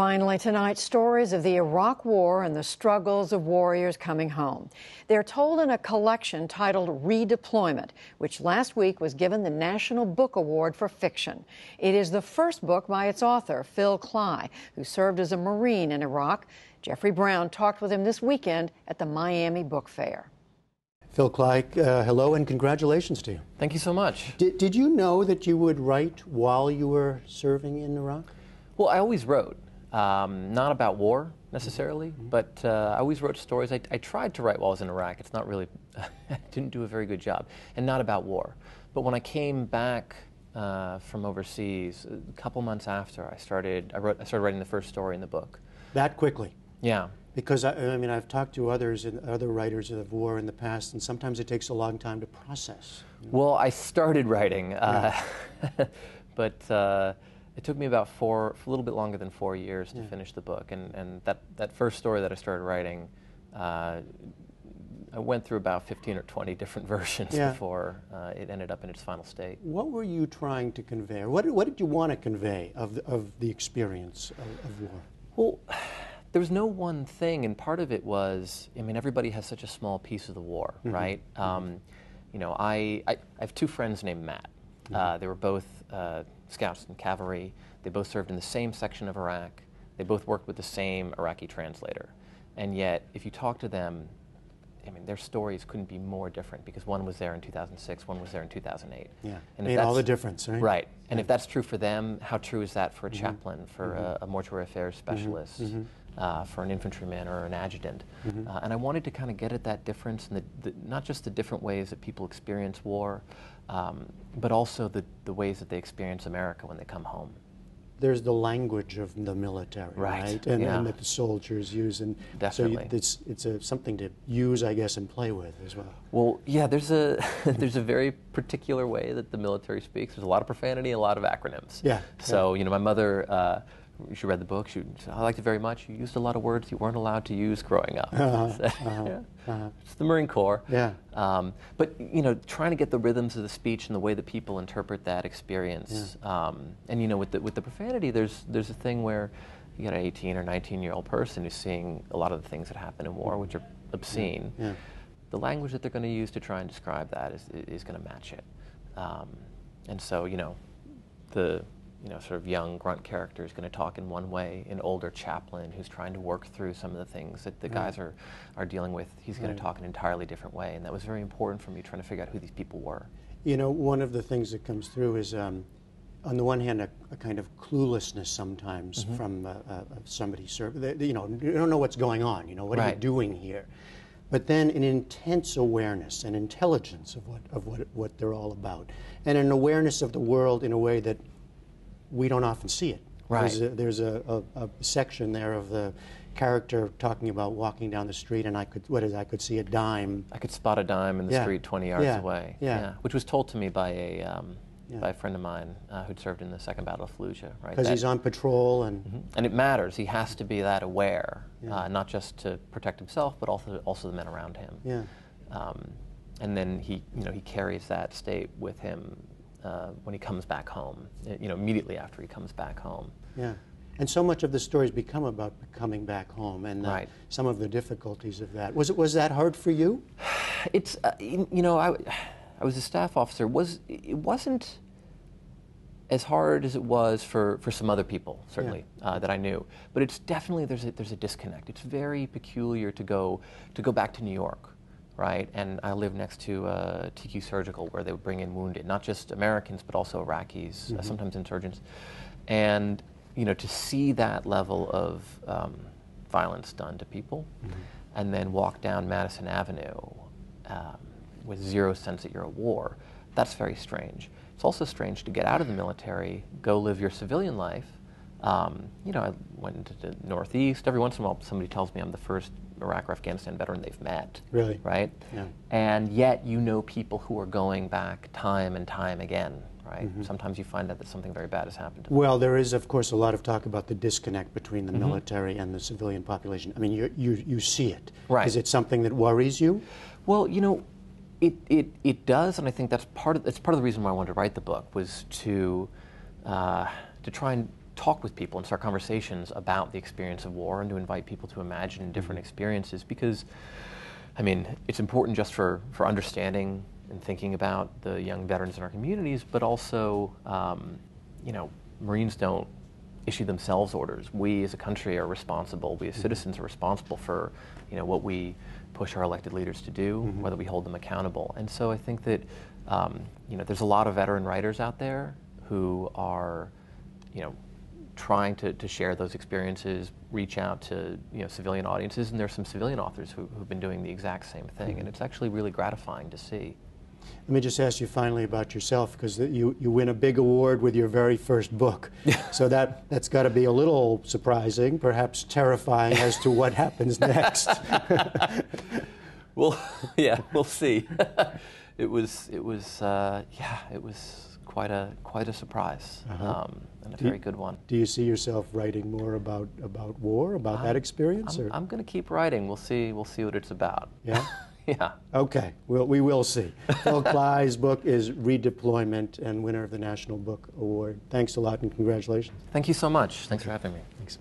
Finally, tonight, stories of the Iraq War and the struggles of warriors coming home. They're told in a collection titled Redeployment, which last week was given the National Book Award for Fiction. It is the first book by its author, Phil Klay, who served as a Marine in Iraq. Jeffrey Brown talked with him this weekend at the Miami Book Fair. Phil Klay, uh, hello and congratulations to you. Thank you so much. Did, did you know that you would write while you were serving in Iraq? Well, I always wrote. Um, not about war necessarily, mm-hmm. but uh, I always wrote stories. I, I, tried to write while I was in Iraq. It's not really, I didn't do a very good job, and not about war. But when I came back uh, from overseas, a couple months after, I started. I wrote. I started writing the first story in the book. That quickly. Yeah. Because I, I mean, I've talked to others and other writers of war in the past, and sometimes it takes a long time to process. You know? Well, I started writing, uh, yeah. but. It took me about four, a little bit longer than four years to yeah. finish the book. And, and that, that first story that I started writing, uh, I went through about 15 or 20 different versions yeah. before uh, it ended up in its final state. What were you trying to convey? What, what did you want to convey of the, of the experience of, of war? Well, there was no one thing, and part of it was, I mean, everybody has such a small piece of the war, mm-hmm. right? Mm-hmm. Um, you know, I, I, I, have two friends named Matt. Mm-hmm. Uh, they were both uh, scouts and cavalry. They both served in the same section of Iraq. They both worked with the same Iraqi translator. And yet, if you talk to them, I mean, their stories couldn't be more different because one was there in 2006, one was there in 2008. Yeah, and made all the difference, right? Right. And yeah. if that's true for them, how true is that for a mm-hmm. chaplain, for mm-hmm. a, a, mortuary affairs mm-hmm. specialist, mm-hmm. uh, for an infantryman or an adjutant? Mm-hmm. Uh, and I wanted to kind of get at that difference, and the, the, not just the different ways that people experience war, um, but also the, the ways that they experience America when they come home there's the language of the military, right? right? And, yeah. and, that the soldiers use, and Definitely. so it's it's a, something to use, I guess, and play with as well. Well, yeah, there's a there's a very particular way that the military speaks. There's a lot of profanity, a lot of acronyms. Yeah. So yeah. you know, my mother. Uh, she read the book. She said, I liked it very much. You used a lot of words you weren't allowed to use growing up. Uh-huh, so, uh-huh, yeah. uh-huh. It's the Marine Corps. Yeah. Um, but you know, trying to get the rhythms of the speech and the way that people interpret that experience. Yeah. Um, and you know, with the with the profanity, there's there's a thing where you got an 18 or 19 year old person who's seeing a lot of the things that happen in war, which are obscene. Yeah. The language that they're going to use to try and describe that is is going to match it. Um, and so, you know, the you know, sort of young grunt character is going to talk in one way. An older chaplain who's trying to work through some of the things that the right. guys are, are dealing with, he's going right. to talk an entirely different way. And that was very important for me trying to figure out who these people were. You know, one of the things that comes through is, um, on the one hand, a, a, kind of cluelessness sometimes mm-hmm. from uh, uh, somebody. You know, you don't know what's going on. You know, what right. are you doing here? But then an intense awareness and intelligence of what of what what they're all about, and an awareness of the world in a way that we don't often see it. Right. There's, a, there's a, a, a, section there of the character talking about walking down the street, and I could what is I could see a dime. I could spot a dime in the yeah. street 20 yards yeah. away. Yeah. yeah. which was told to me by a um, by a friend of mine uh, who'd served in the Second Battle of Fallujah. Right. Because he's on patrol and. Mm-hmm. And it matters. He has to be that aware, uh, not just to protect himself, but also also the men around him. Yeah. Um, and then he, you know, he carries that state with him uh, when he comes back home, you know, immediately after he comes back home. Yeah. And so much of the stories become about coming back home and uh, right. some of the difficulties of that. Was it was that hard for you? It's uh, you know I, I was a staff officer. Was it wasn't as hard as it was for, for some other people certainly yeah. uh, that I knew. But it's definitely there's a, there's a disconnect. It's very peculiar to go to go back to New York right? And I live next to uh, TQ Surgical, where they would bring in wounded, not just Americans, but also Iraqis, mm-hmm. uh, sometimes insurgents. And, you know, to see that level of um, violence done to people, mm-hmm. and then walk down Madison Avenue um, with zero sense that you're at war, that's very strange. It's also strange to get out of the military, go live your civilian life. Um, you know, I went to the Northeast. Every once in a while, somebody tells me I'm the first Iraq or Afghanistan veteran they've met. Really? Right? Yeah. And yet you know people who are going back time and time again. Right? Mm-hmm. Sometimes you find out that something very bad has happened. To them. Well, there is, of course, a lot of talk about the disconnect between the mm-hmm. military and the civilian population. I mean, you, you, you see it. Right. Is it something that worries you? Well, you know, it, it, it does, and I think that's part of, that's part of the reason why I wanted to write the book was to, uh, to try and talk with people and start conversations about the experience of war and to invite people to imagine different mm-hmm. experiences because, I mean, it's important just for, for understanding and thinking about the young veterans in our communities, but also, um, you know, Marines don't issue themselves orders. We as a country are responsible, we as mm-hmm. citizens are responsible for, you know, what we push our elected leaders to do, mm-hmm. whether we hold them accountable. And so I think that, um, you know, there's a lot of veteran writers out there who are, you know, trying to, to share those experiences, reach out to you know civilian audiences, and there's some civilian authors who, who've been doing the exact same thing, mm-hmm. and it's actually really gratifying to see. Let me just ask you finally about yourself, because you, you win a big award with your very first book. so that, that's got to be a little surprising, perhaps terrifying as to what happens next. well, yeah, we'll see. it was, it was, uh, yeah, it was quite a quite a surprise uh-huh. um, and a do very good one. Do you see yourself writing more about about war, about um, that experience? I'm, I'm going to keep writing. We'll see. We'll see what it's about. Yeah. yeah. Okay. Well, we will see. Phil Klay's book is Redeployment and winner of the National Book Award. Thanks a lot and congratulations. Thank you so much. Thanks for having me. Thanks.